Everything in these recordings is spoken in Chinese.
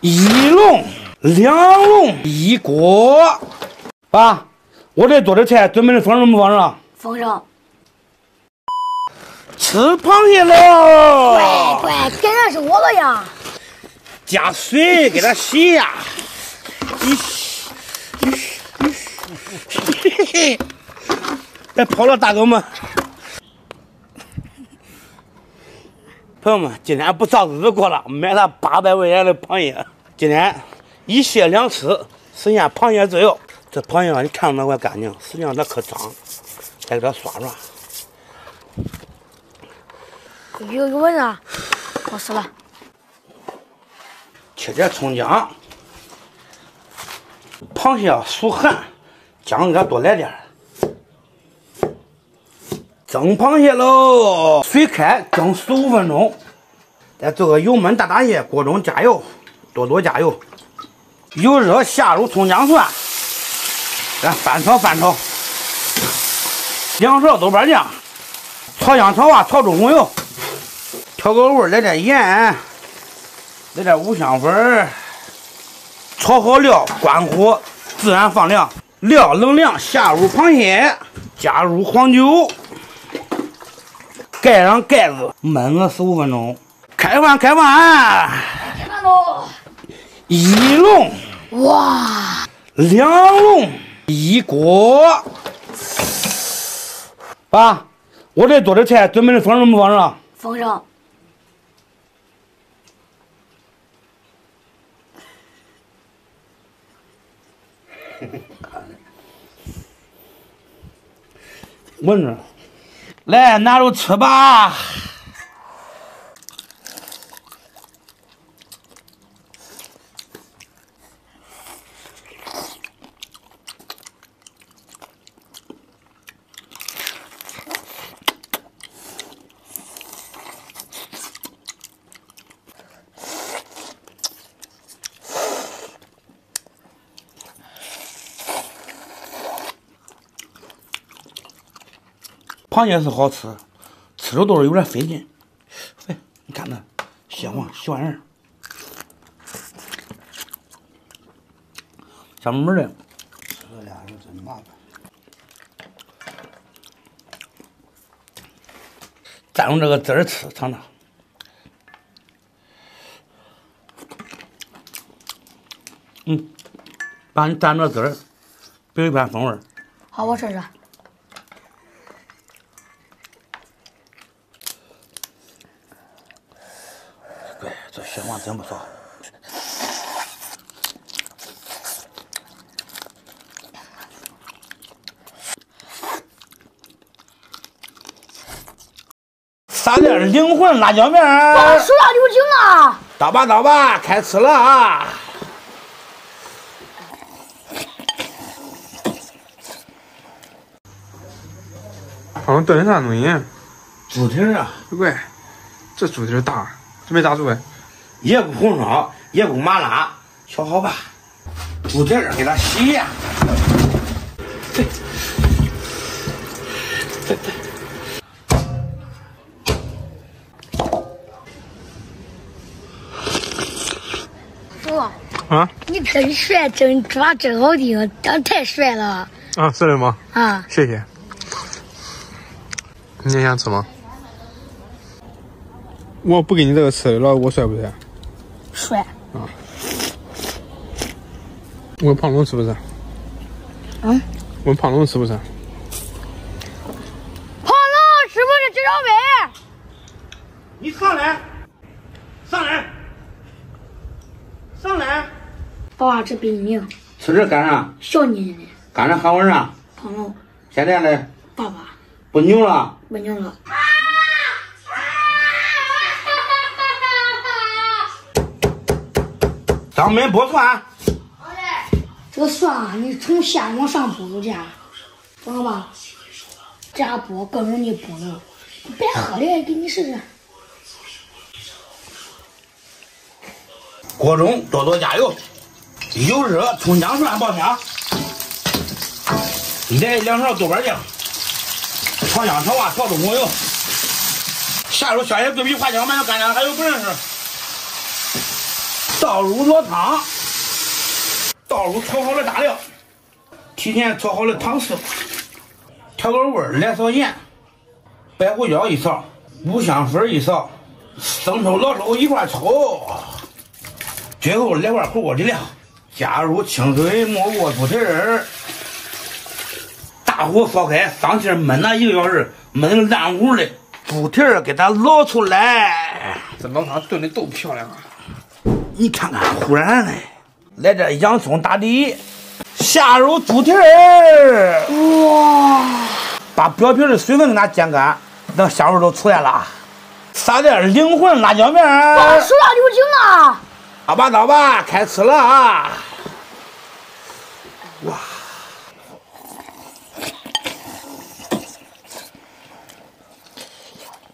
一笼、两笼一锅。爸，我这做的菜准备的丰盛不丰盛？丰盛。吃螃蟹喽！乖乖，当然是我的呀。加水给它洗呀。嘿 嘿，别跑了，大哥们。朋友们，今天不照日子过了，买了八百块钱的螃蟹，今天一蟹两吃，实现螃蟹自由。这螃蟹啊，你看着那块干净，实际上它可脏，再给它刷刷。有有蚊子，好死了。切点葱姜，螃蟹属寒，姜给它多来点。蒸螃蟹喽，水开蒸十五分钟。再做个油焖大闸蟹，锅中加油，多多加油。油热下入葱姜蒜，来翻炒翻炒。两勺豆瓣酱，炒香炒滑炒出红油，调个味来点盐，来点五香粉。炒好料，关火，自然放凉。料冷凉，下入螃蟹，加入黄酒。盖上盖子，焖个十五分钟。开饭，开饭！看喽！一笼，哇！两笼，一锅。爸，我这做的菜准备的丰盛不放上？放上。闻着。来，拿着吃吧。螃蟹是好吃，吃着都是有点费劲。哎，你看那蟹黄小玩意儿，香闷闷的。吃这俩人真麻烦。蘸用这个汁儿吃，尝尝。嗯，把你蘸着汁儿，别一番风味儿。好，我试试试。这血黄真不错。撒点灵魂辣椒面儿。我手下留情啊！倒吧倒吧，开吃了啊！好像炖的啥东西？猪蹄儿啊！乖，这猪蹄儿大。准备咋做？野菇红烧，野菇麻辣，小好吧。猪蹄儿给它洗呀。对，对对。叔，啊？你真帅，真抓真好听，长太帅了。啊，是的吗？啊，谢谢。你也想吃吗？我不给你这个吃，老我帅不帅？帅。啊。问胖龙吃不吃？嗯。问胖龙吃不吃？胖龙是不是这张伟？你上来，上来，上来。爸，这给你。吃这干啥？笑你呢。干啥喊我啥？胖龙。现在呢？爸爸。不牛了。不牛了。当面剥蒜。好嘞。这个蒜啊，你从下往上剥就这样，知道吧？这样剥更容易剥了。别喝了，给你试试。锅中多多加油，油热，葱姜蒜爆香，来两勺豆瓣酱，炒香炒啊，炒出红油，下入香叶、桂皮、花椒、麻椒、干姜，还有不认识。倒入老汤，倒入炒好的大料，提前炒好的糖丝，调个味儿，来勺盐，白胡椒一勺，五香粉一勺，生抽、老抽一块抽，最后来块火锅底料，加入清水没过猪蹄儿，大火烧开，上气焖那一个小时，焖烂糊的，猪蹄儿给它捞出来。这老汤炖的都漂亮啊！你看看，忽然嘞，来点洋葱打底，下入猪蹄儿，哇，把表皮的水分给它煎干，等香味都出来了。撒点灵魂辣椒面哇，儿，手辣留情啊！好吧，到吧，开吃了啊！哇，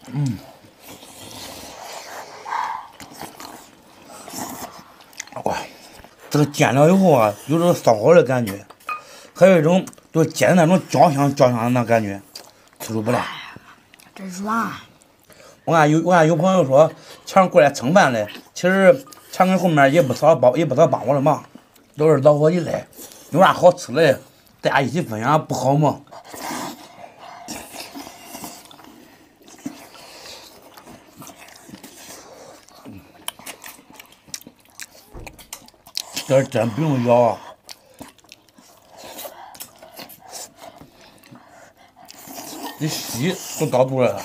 嗯，这个煎了以后啊，有种烧烤的感觉，还有一种就是煎的那种焦香焦香的那感觉，吃出不赖。真爽！我看有我看有朋友说强过来蹭饭来，其实强跟后面也不少帮也不少帮我的忙，都是老伙计来，有啥好吃的，大家一起分享不好吗？这真不用咬啊！这吸都到肚来了。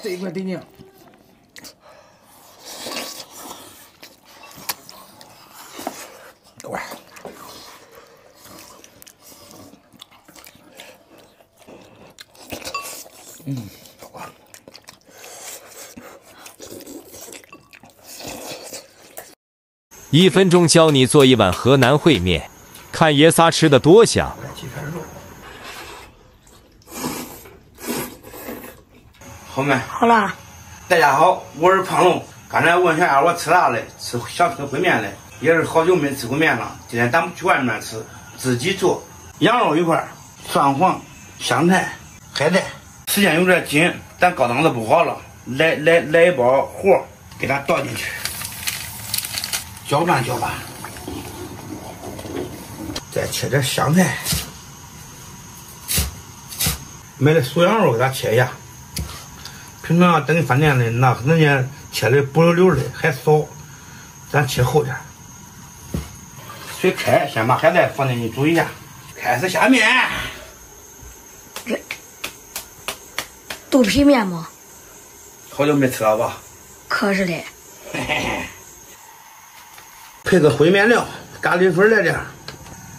这一块得劲。一分钟教你做一碗河南烩面，看爷仨吃的多香。好没？好了，大家好，我是胖龙。刚才问小丫我吃啥嘞？吃想吃烩面嘞，也是好久没吃过面了。今天咱们去外面吃，自己做。羊肉一块，蒜黄、香菜、海带。时间有点紧，咱高档子不好了，来来来一包糊，给它倒进去，搅拌搅拌，再切点香菜，买的熟羊肉给它切一下。平常等饭店的那人家切的不溜溜的，还少，咱切厚点儿。水开，先把海带放进去煮一下，开始下面。豆皮面吗？好久没吃了吧？可是的，嘿嘿嘿。配个烩面料，咖喱粉来点，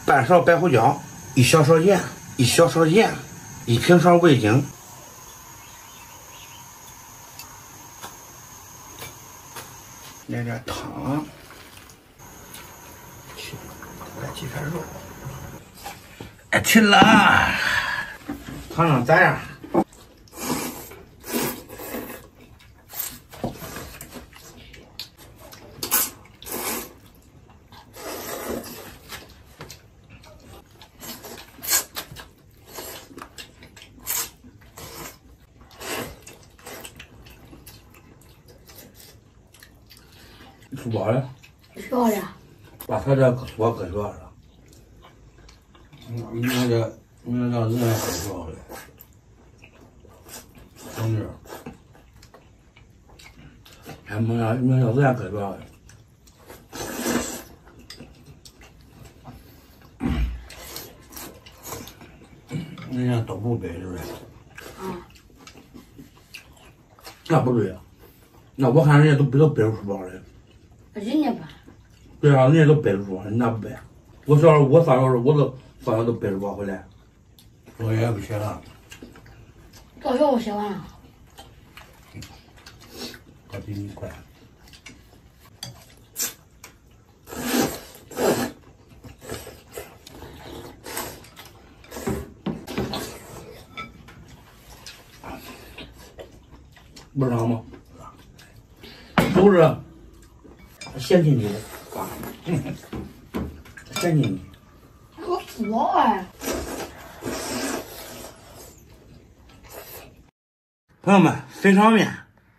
半勺白胡椒，一小勺盐，一小勺盐，一平勺味精。来点汤，来几片肉，哎，吃了，尝尝咋样？书包嘞，漂亮。把他这搁锁搁学校了。明天这明天让人家喝学校的，同志，还没让没让人家搁学校的。人家都不背着嘞。那不对呀、那我看人家都背都背着书包的，人家吧，对啊，人家都背着书包，人家不背。我小时候我上学时候，我都上学都背着包回来。作业不写了，作业我写完了。他比你快。不知道吗？不是咸进去的，啊，咸进去。可腐哎！朋友们，肥肠面，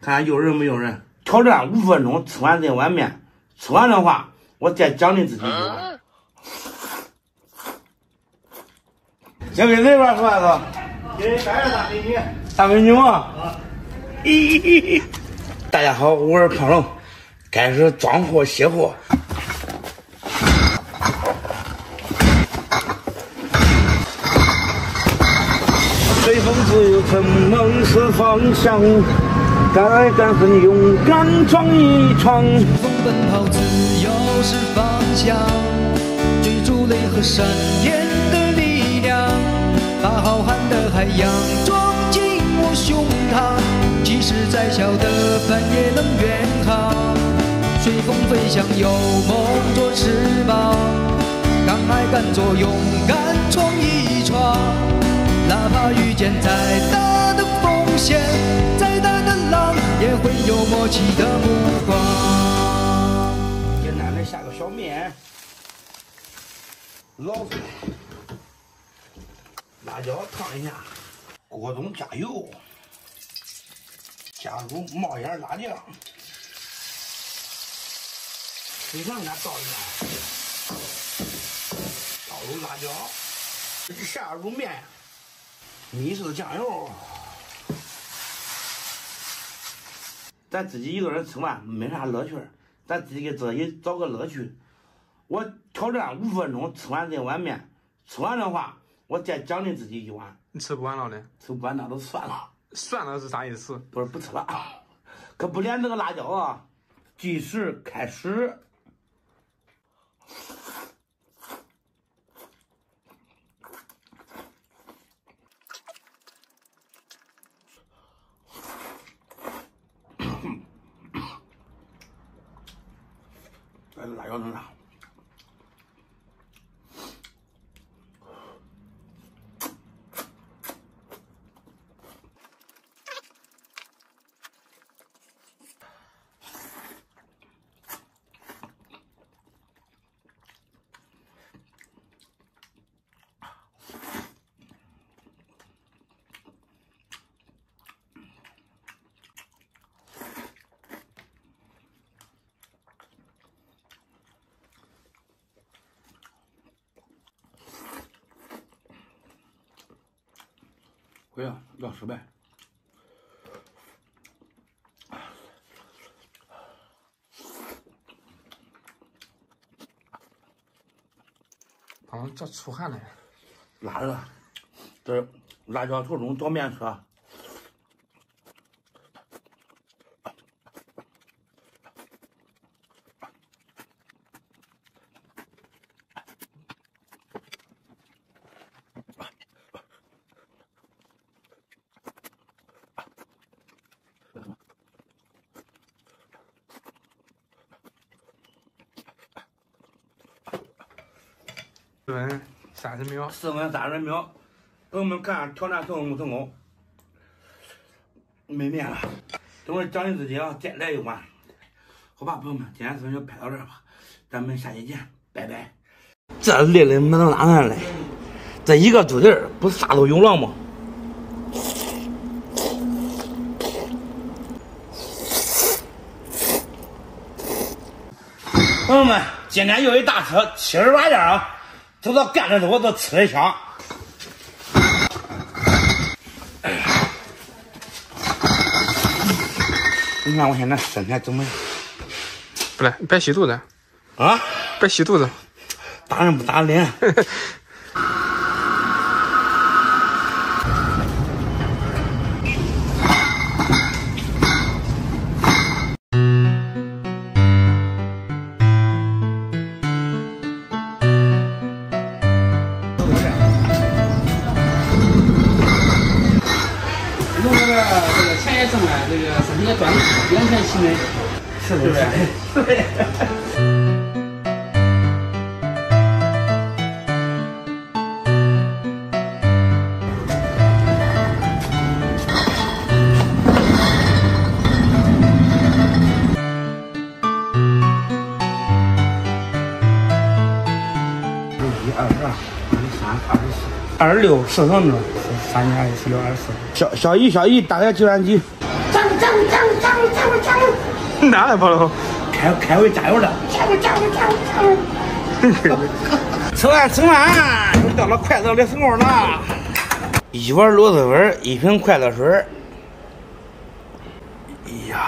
看看诱人不诱人？挑战五分钟吃完这碗面，吃完的话，我再奖励自己一碗。先给这边说子，给带着大美女。大美女吗？咦咦咦！大家好，我是胖龙，开始装货卸货。随风自由，怎能是方向？敢敢恨勇敢闯一闯。风奔跑，自由是方向，追逐雷和闪电的力量，把浩瀚的海洋装进我胸膛，即使再小的帆也能远航。随风飞翔，有梦做翅膀，敢爱敢做，勇敢闯一闯，哪怕遇见再大的风险，再大的浪，也会有默契的目光。简单的下个小面，捞出来，辣椒烫一下，锅中加油，加入冒烟辣酱，水上给它倒一下，倒入辣椒，下入面，米式酱油。咱自己一个人吃饭没啥乐趣，咱自己给自己找个乐趣。我挑战五分钟吃完这碗面，吃完的话，我再奖励自己一碗。你吃不完了嘞，吃不完那都算了，算了是啥意思？不是不吃了，可不连这个辣椒啊！计时开始。来辣椒能啥？回啊，要失败。啊，这出汗了。辣的，这辣椒头中倒面吃。四分三十秒，四分三十秒，等我们看挑战成功不成功。没面了，等会奖励自己啊，再来一碗。好吧，朋友们，今天视频就拍到这儿吧，咱们下期见，拜拜。这累的没能拉俺来，这一个猪蹄儿不啥都有了吗？朋友们，今天又一大车七十八件啊！走到干着我都吃得香。你看我现在身材怎么样？不来，别吸肚子，啊？别吸肚子。打人不打脸。是不是？一二二二十三二十四二十六四成子，三加二十六二十四。小小姨小姨，打开计算机。哪来跑了？开开胃加油的，加油加油加油加油！吃饭吃饭，又到了快乐的时候了。一碗螺蛳粉，一瓶快乐水。哎呀，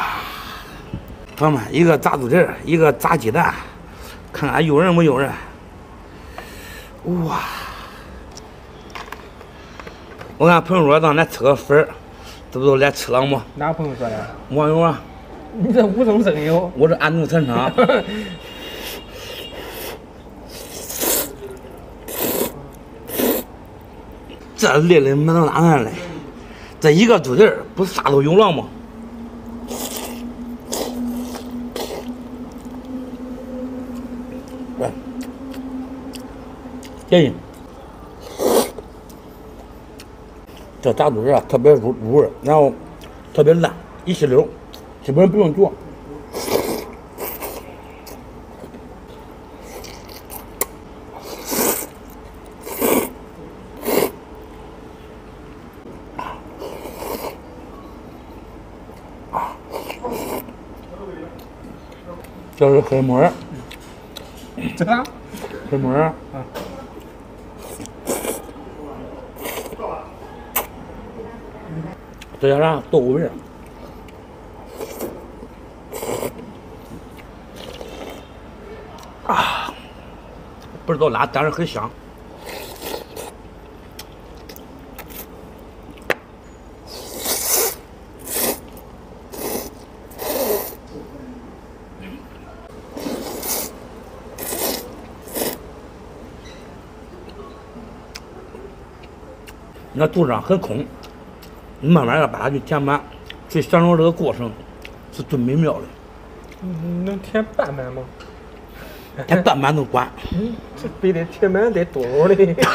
朋友们，一个炸猪蹄儿，一个炸鸡蛋，看看诱人不诱人？哇！我看朋友说让咱吃个粉儿，这不都来吃了吗？哪朋友说的？网友啊，你这无中生有。我这暗度陈仓。这累的没能拉俺嘞，这一个猪蹄儿不啥都有了吗？来，建议。这炸猪蹄儿啊，特别入入味儿，然后特别烂，一吸溜，基本上不用做。这是黑木耳，这啥？黑木耳。这叫啥？豆腐味儿。不知道辣，但是很香。你看肚子上很空，你慢慢的把它去填满，去享受这个过程，是最美妙的。嗯能填半满吗？填半满都管。嗯，这非得填满得多少嘞？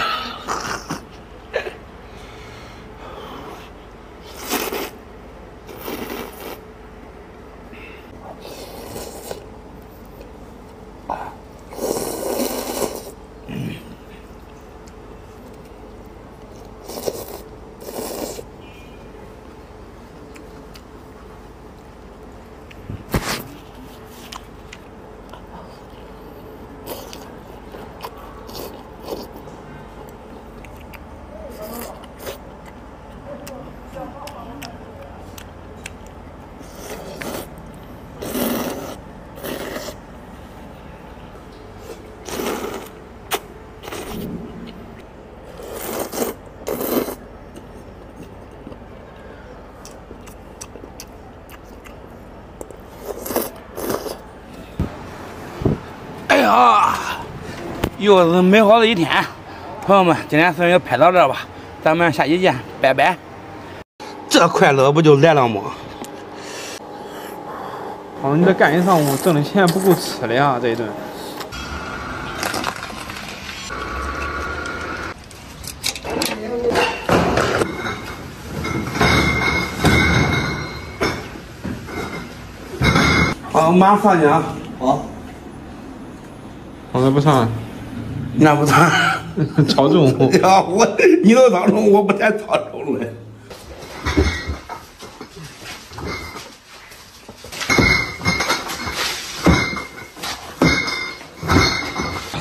哎呀，又是美好的一天，朋友们，今天视频就拍到这吧，咱们下期见，拜拜。这快乐不就来了吗？哦，你这干一上午挣的钱不够吃的呀，这一顿。好，马上上去啊。好，我那不算，那不算。超重。呀，我你都超重，我不太超重了。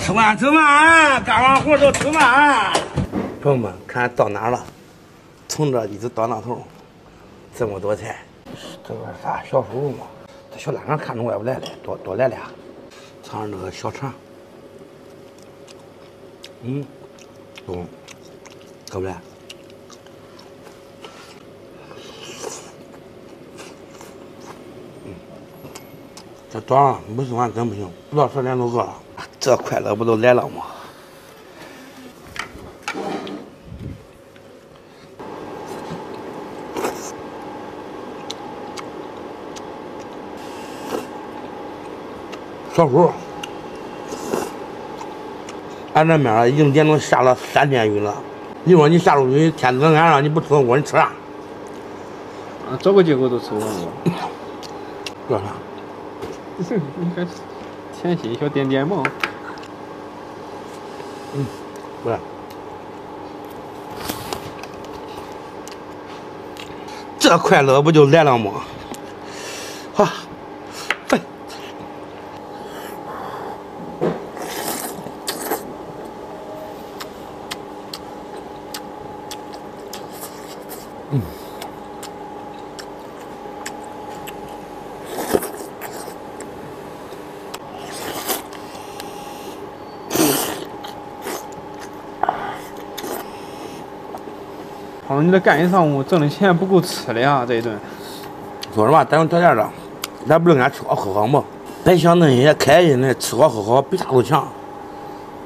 吃饭吃饭，干完活就吃饭。朋友们，看到哪了？从这一直到那头，这么多菜。这个啥小酥肉嘛？这小腊肠看着我也不来了，多多来俩。尝尝这个小肠。嗯，中，可不这早上没吃完真不行，不到十点都饿了。这快乐不都来了吗？小虎，俺这面儿已经连着下了三天雨了。你说你下着雨，天冷俺让你不吃火，你吃啥？啊，找个借口都吃不上我。这啥？你看甜心小点点嘛。不是。这快乐不就来了吗？哈，胖子，你这干一上午挣的钱不够吃的呀，这一顿。说实话，咱有条件了，咱不是俺吃好喝好吗？别想那些开心的吃好喝好，比啥都强。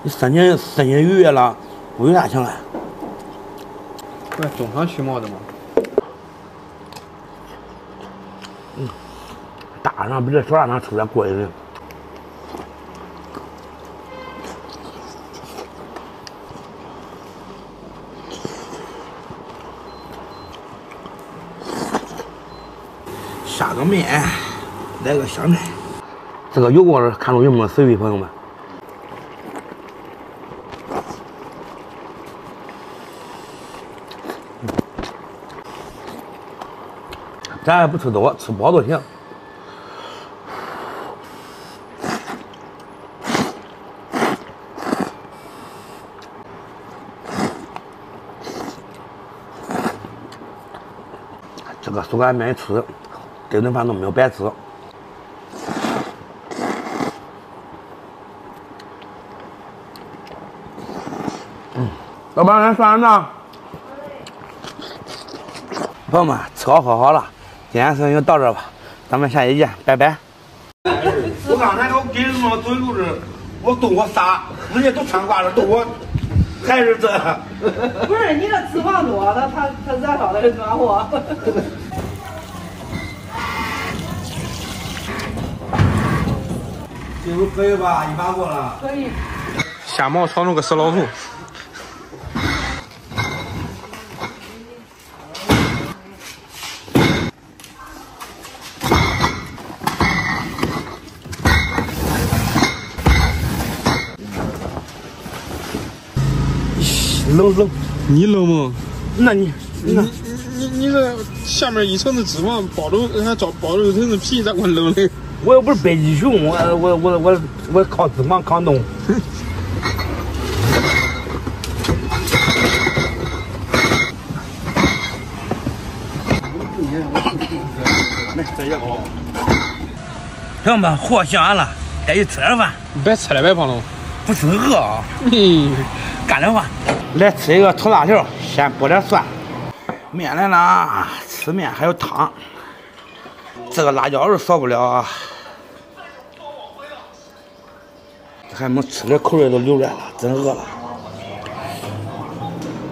你三年三年愉悦了，我有啥强啊？不是中上取毛的吗？嗯大上比这小大上出来过瘾的。下个面，来个香菜。这个油锅看着有没有水位，朋友们？咱也不吃多，吃饱就行。这个速干面吃，这顿饭都没有白吃。嗯，老板，咱算完账？朋友们，吃好喝好了，今天事情就到这吧，咱们下期见，拜拜。我刚才我给你们嘴就是，我动我仨，人家都穿挂了，都我，还是这。不是你这脂肪多，它它它燃烧的是暖和。这个可以吧？一把过了。可以。瞎毛炒成个死老鼠。冷冷，你冷吗？那你你你你这下面一层的脂肪包着，还包包着一层的皮，咋给我冷的？我又不是北极熊，我我我我我靠脂肪抗冻。来，这也好。朋友们，货下完了，该去吃点饭。别吃了，别胖了。不吃饿啊，嘿，干点饭。来吃一个土辣条，先剥点蒜。面来了，吃面还有汤。这个辣椒是少不了啊。还没吃的口水都流出来了，真饿了。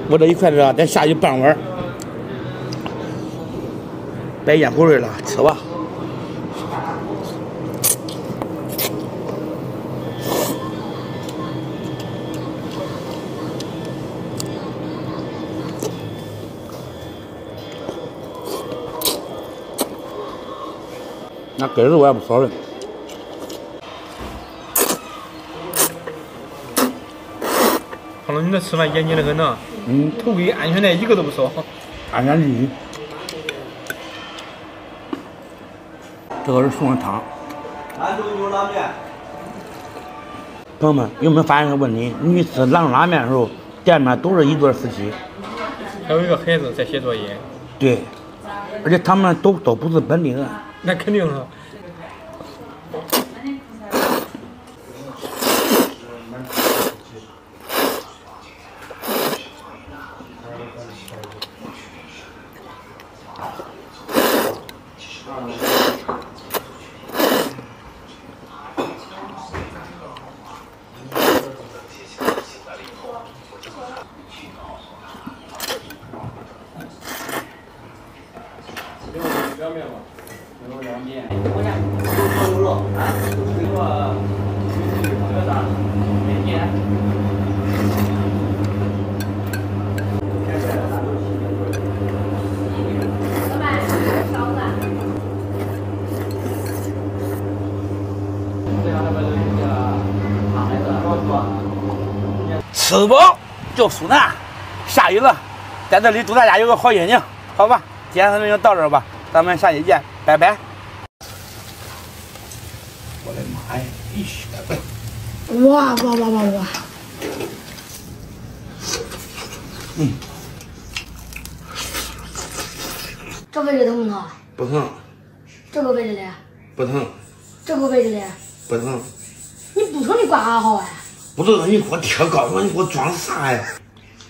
我这一筷子啊，得下去半碗。别咽口水了，吃吧。那根儿我也不少的。胖龙，你这吃饭严谨的很呐。嗯，头盔、安全带一个都不少。安全第一。这个是送的汤。兰州牛拉面。朋友们，有没有发现个问题？你吃兰州拉面的时候，店里面都是一对夫妻。还有一个孩子在写作业。对，而且他们都都不是本地人。那肯定是。吃饱就舒坦，下雨了，在这里祝大家有个好心情，好吧？今天咱们就到这儿吧，咱们下期见，拜拜。我的妈呀！咦，哇哇哇哇哇！嗯，这位置疼不疼？不疼，这个位置嘞？不疼，这个位置嘞？不疼。你不疼你挂啥好哎？我都让你给我贴膏，我你给我装啥呀？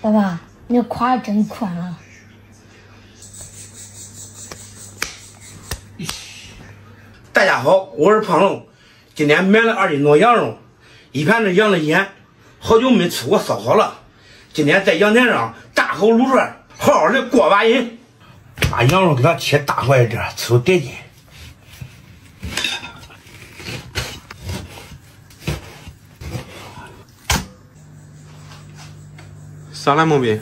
爸爸，你胯真宽啊！大家好，我是胖龙，今天买了二斤多羊肉，一盘子羊的眼，好久没吃过烧烤了，今天在阳台上大口撸串，好好的过把瘾，把羊肉给它切大块一点，吃着点劲。啥来毛病？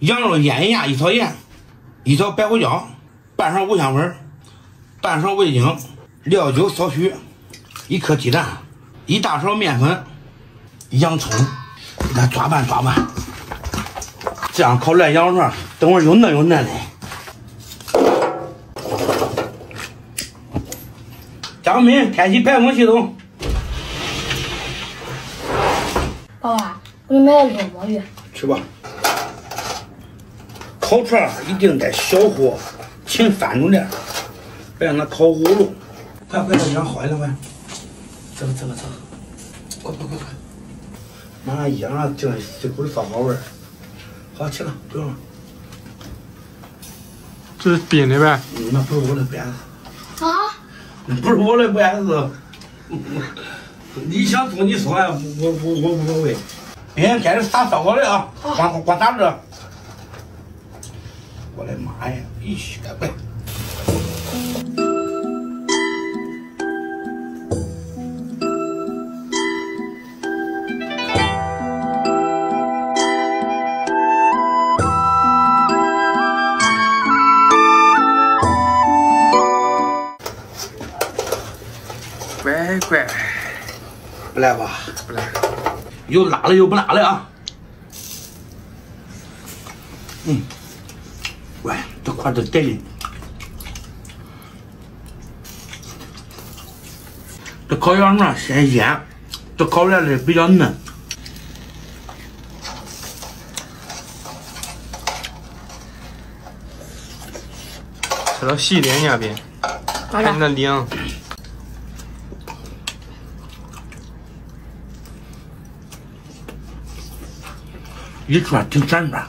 羊肉腌一下，一勺盐，一勺白胡椒，半勺五香粉，半勺味精，料酒少许，一颗鸡蛋，一大勺面粉，洋葱，给它抓拌抓拌。这样烤出来羊肉串，等会又嫩又嫩的。加个米，开启排风系统。爸爸，我给你买了萝卜鱼。去吧。烤串一定得小火，勤翻着点，别让它烤糊了。快快，这羊坏了快！走走走，快快快快！马上羊啊，进这股烧烤味儿。好，起了，不用了。这是冰的呗？那不是我的本事，啊？不是我的本事。你想做你说呀，我我我无所谓。别开始打烧烤的啊！光光打这。我的妈呀！咦，该不？不来吧？不来。又辣了又不辣了啊！嗯，喂，这块都带劲。这烤羊肉先腌，这烤出来的比较嫩。吃到细点那边，看那凉。一串挺闪串，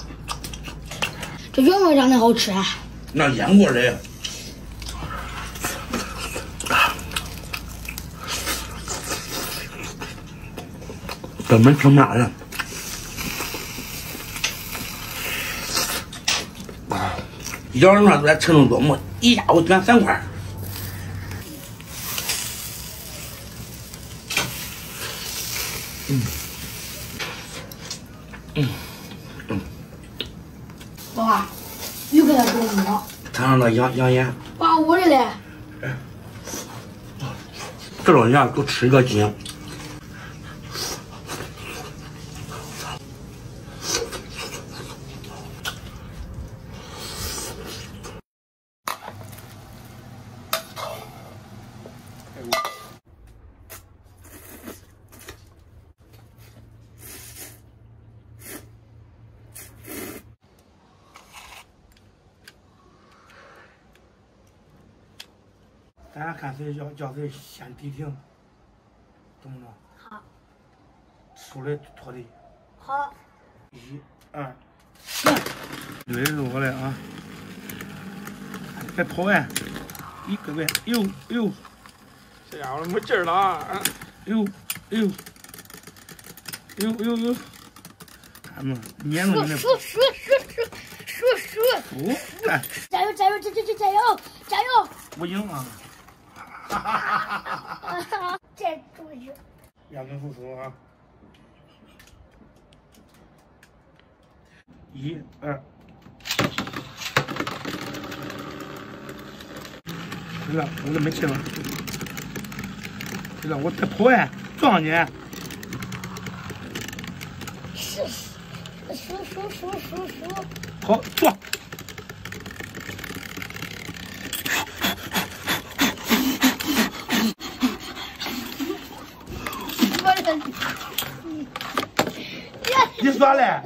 这羊肉长得好吃啊！那腌过的。根本挺辣的。羊肉串都在吃那么多么，一下我卷三块。嗯，嗯，嗯，爸爸，又给他给我摸。尝尝那羊羊眼，挂屋里嘞。这种羊都吃一个斤。咱俩看谁叫叫谁先抵停，懂不懂？好。输的拖地。好。一、二、三，对着我来啊！别跑哎！一个呗，哎呦哎呦，这家伙没劲儿了啊！哎呦哎呦，哎呦哎呦呦，看嘛，撵着你那。数数数数数数。数，看。加油加油加加加加油加油！我赢了。哈哈哈哈！再注意。亚军复出啊！一二，对了，我都没气了。对了，我太跑哎，撞你！数数数数数数。好，坐。你说嘞？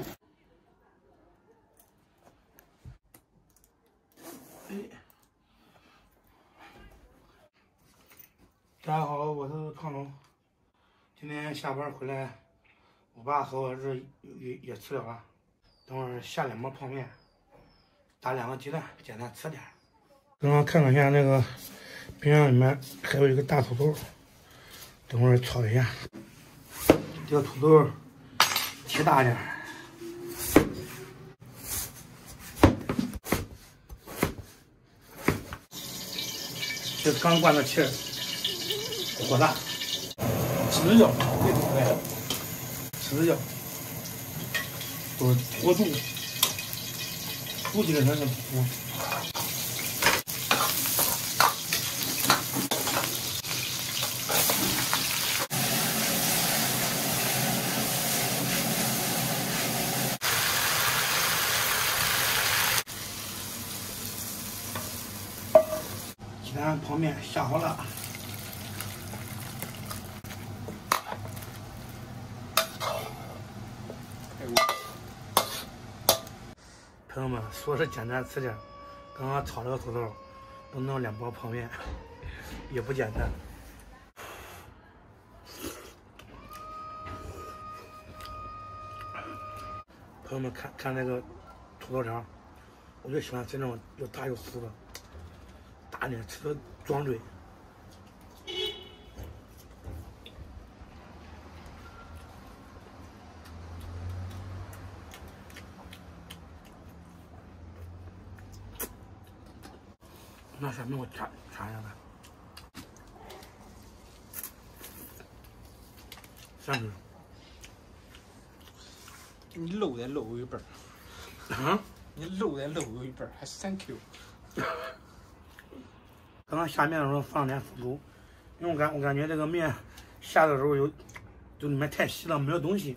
大家好，我是胖龙。今天下班回来，我爸和我儿子也也吃了饭，等会儿下两包泡面，打两个鸡蛋，简单吃点。刚刚看了一下那个冰箱里面还有一个大土豆，等会儿炒一下。这个土豆切大点。这刚灌的气儿，火大。直角，对对对，直角，都是土豆，土鸡的那个土。鸡蛋泡面下好了。朋友们，说是简单吃点，刚刚炒了个土豆，又弄两包泡面，也不简单。朋友们看看那个土豆条，我就喜欢吃那种又大又酥的，大点吃的装嘴。那下面我尝尝一下吧，香吃。你漏再漏我一半你漏再漏我一半儿，还 thank you。刚刚下面的时候放点腐竹，因为我感我感觉这个面下的时候有，就里面太稀了，没有东西，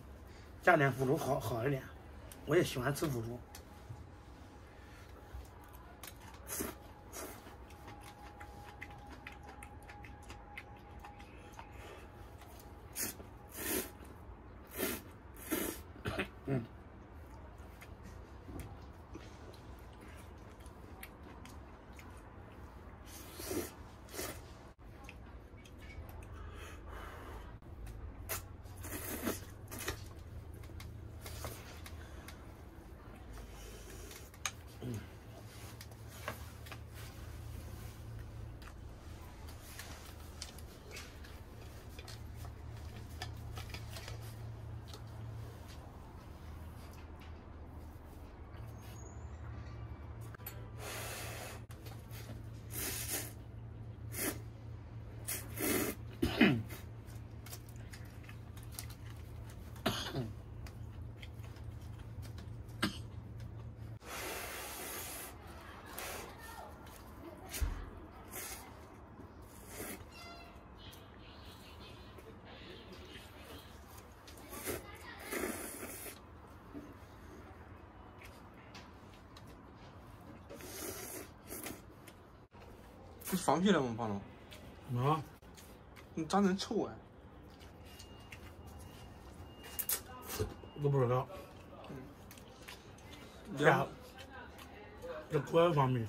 加点腐竹好好一点。我也喜欢吃腐竹。你放屁了吗，胖龙？啊，你咋能臭啊？我不知道。两这狗也放屁，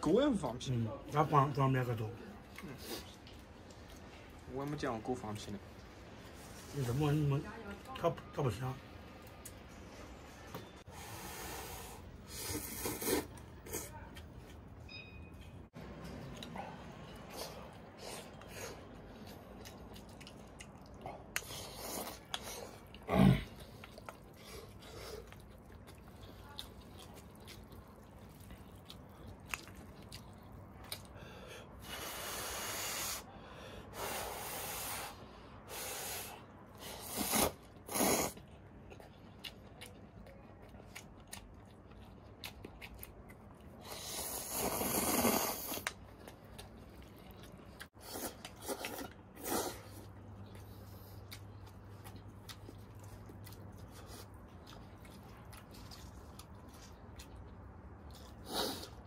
狗也不放屁，嗯，俺放放面个头。我也没见过狗放屁呢。你怎么你们，它它不香。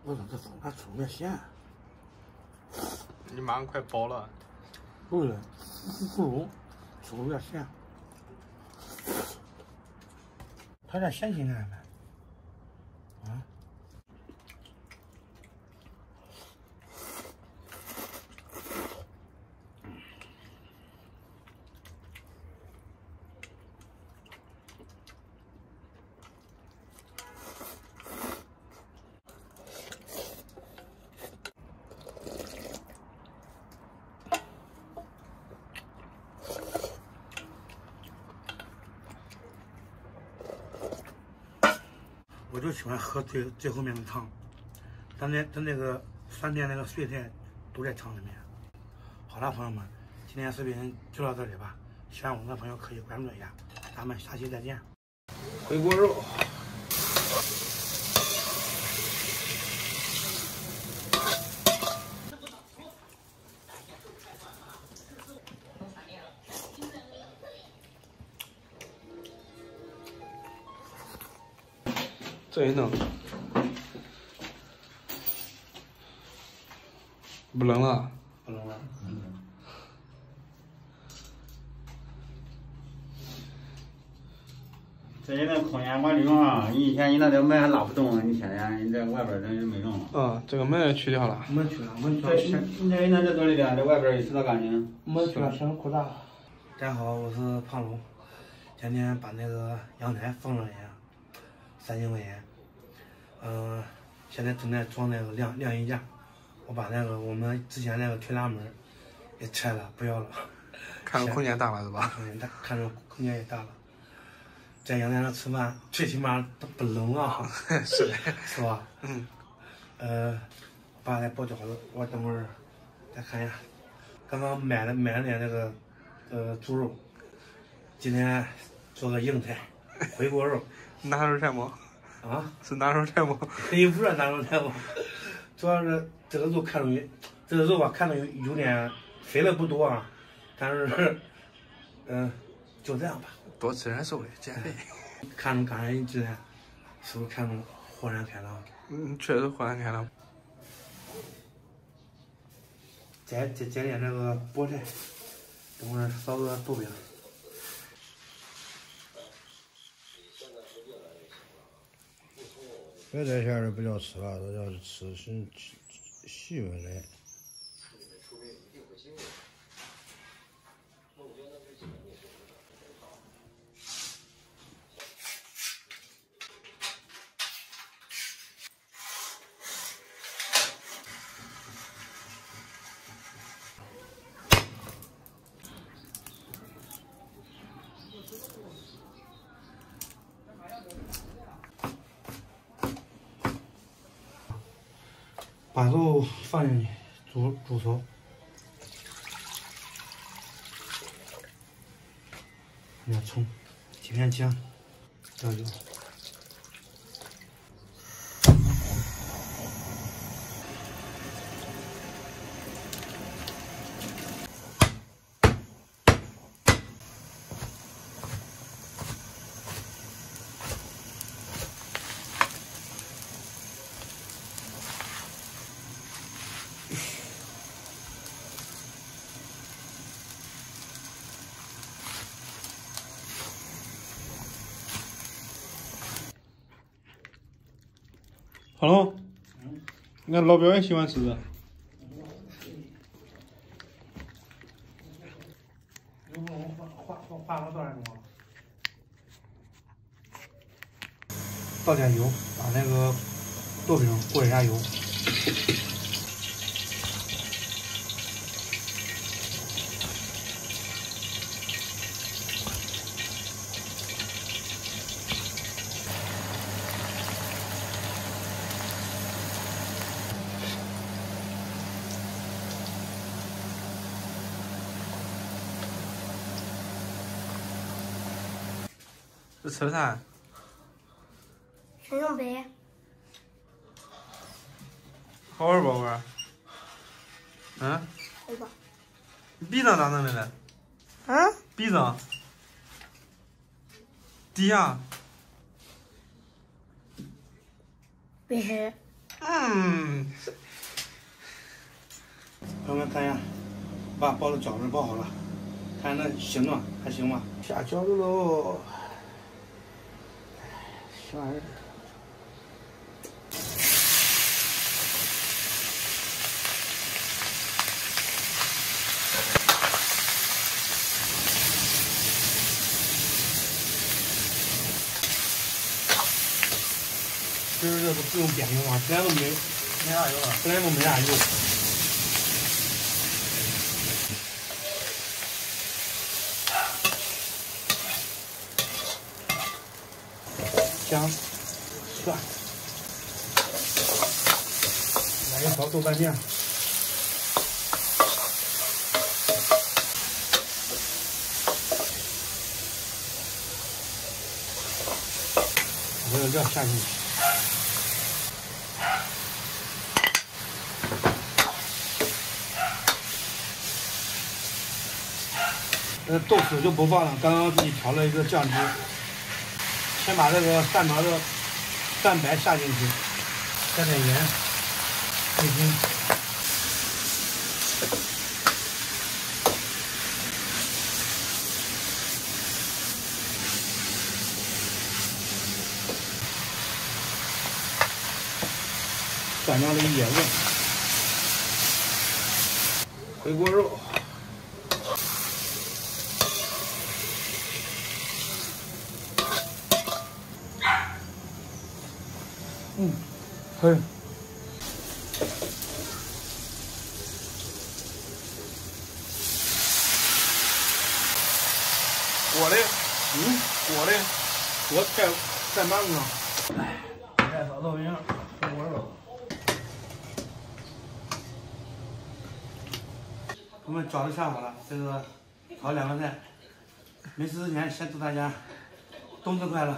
我说这风还出不线，你马上快包了。不是，不如出有点咸，它这咸心干呗。啊，就喜欢喝最最后面的汤，咱那咱那个饭店那个碎菜都在汤里面。好了，朋友们，今天视频就到这里吧。喜欢我们的朋友可以关注一下，咱们下期再见。回锅肉。这一弄，不冷了，不冷了。这些那空间管理啊，以前你那点门还拉不动，你现在你在外边等也没用了。嗯，这个门去掉了。门去了，门去这了。你这那这多里边，这外边一洗到干净。门去了，穿裤衩。大家好，我是胖龙，今天把那个阳台封了一下，三千块钱。嗯、现在正在装那个晾晾衣架，我把那个我们之前那个推拉门给拆了，不要了。看着空间大了是吧？空间大，看着空间也大了。在阳台上吃饭，最起码都不冷啊，是的，是吧？嗯，呃，爸来包饺子，我等会儿再看一下。刚刚买了买了点那个呃猪肉，今天做个硬菜，回锅肉拿手菜吗？啊，是拿手菜吗？也不是拿手菜吧，主要是这个肉看着有，这个肉吧看着有有点肥的不多啊，但是 嗯、就这样吧。多吃点瘦的，减肥。看着刚才一直是不是看着豁然开朗？嗯，确实豁然开朗。再再捡点那个菠菜，等会儿烧个豆饼。白菜馅的不叫吃了，这叫吃是细粉的。把肉放进去煮煮熟，点葱，几片姜，料酒。好了，那老表也喜欢吃的。有不能画画画画了多少种啊？倒点油，把那个豆饼过一下油。吃啥？陈永北，好玩宝贝儿？嗯？好吧？你鼻子咋弄的嘞？嗯？鼻子？底下？没事。嗯。朋友们看一下，把包的饺子包好了，看那形状还行吧？下饺子喽！啥玩意儿？这这是不用煸油啊，本来都没没啥油了，本来就没啥油。姜、蒜，来一勺豆瓣酱。把这料下进去。呃，豆豉就不放了，刚刚自己调了一个酱汁。先把这个蛋毛的蛋白下进去，加点盐、味精。蘸上了一点味，回锅肉。嗯，可以。我的，嗯，我的，我太太慢了。来，再烧豆苗，回锅肉。我们饺子下好了，这个炒两个菜。没吃之前，先祝大家冬至快乐。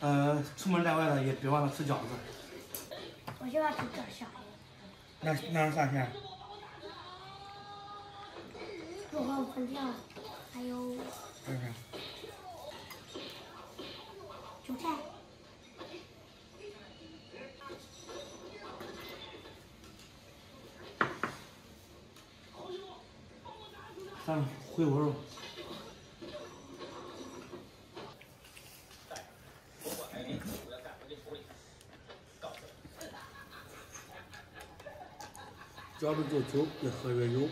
呃，出门在外的也别忘了吃饺子。我就要吃饺子。那那是啥馅？肉和粉条，还有？韭菜。算了，回锅肉。饺子做酒，越喝越有。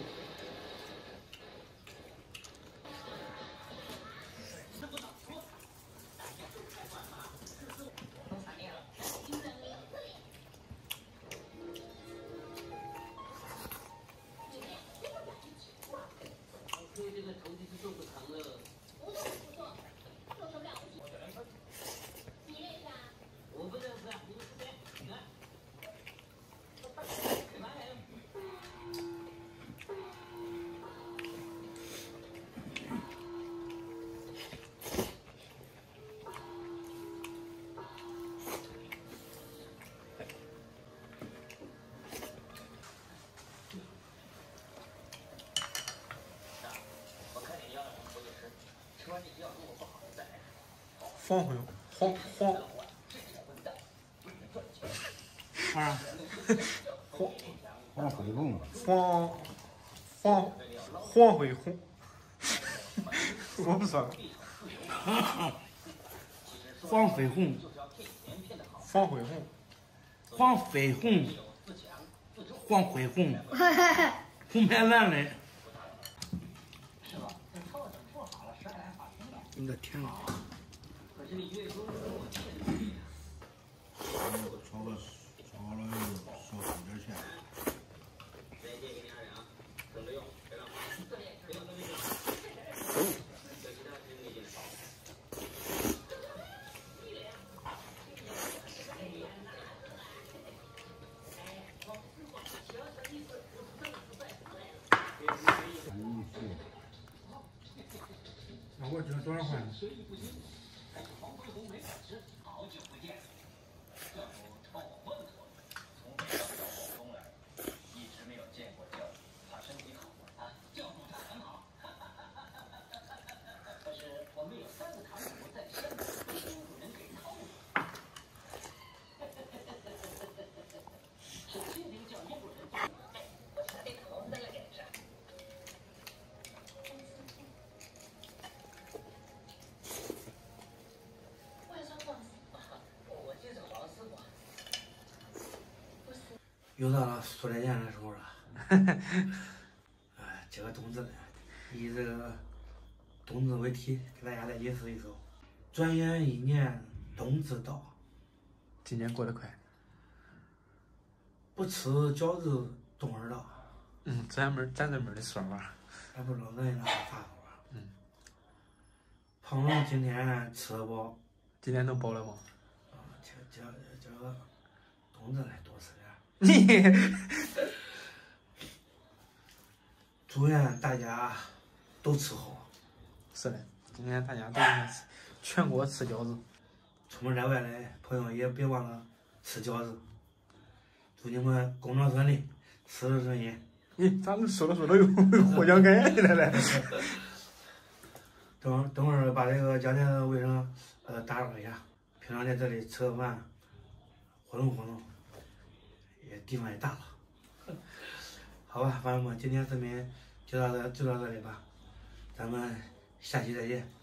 黄回黄黄啊，黄黄回凤，黄黄黄回红，我不说了。黄飞鸿，黄回红，黄飞鸿，黄飞鸿，红白蓝的。的天啊！又到了说再见的时候了。哎，这个冬至呢，以这个冬至为题，给大家再吟诗一首：转眼一年冬至到，今年过得快。不吃饺子冬儿到。嗯，咱们咱这边的说法。还不知道恁那啥说法。嗯。胖龙今天吃得饱。今天能饱了吗？啊，今叫叫个冬至来你祝愿大家都吃好。是的，今天大家都应该吃，全国吃饺子。出门在外的朋友也别忘了吃饺子。祝你们工作顺利，事事顺心。咦，咋们说着说着又获奖感言来了？等等会儿把这个家庭卫生呃打扫一下。平常在这里吃个饭，活动活动，也地方也大了。好吧，朋友们，今天视频就到这就到这里吧，咱们下期再见。